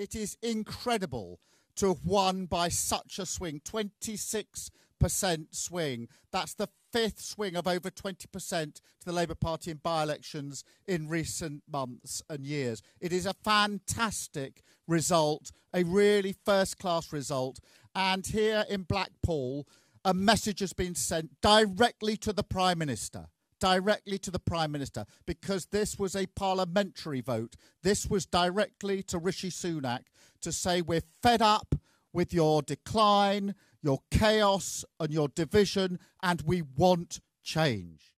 It is incredible to have won by such a swing 26% swing. That's the fifth swing of over 20% to the Labour Party in by elections in recent months and years. It is a fantastic result, a really first class result. And here in Blackpool, a message has been sent directly to the Prime Minister. Directly to the Prime Minister, because this was a parliamentary vote. This was directly to Rishi Sunak to say, We're fed up with your decline, your chaos, and your division, and we want change.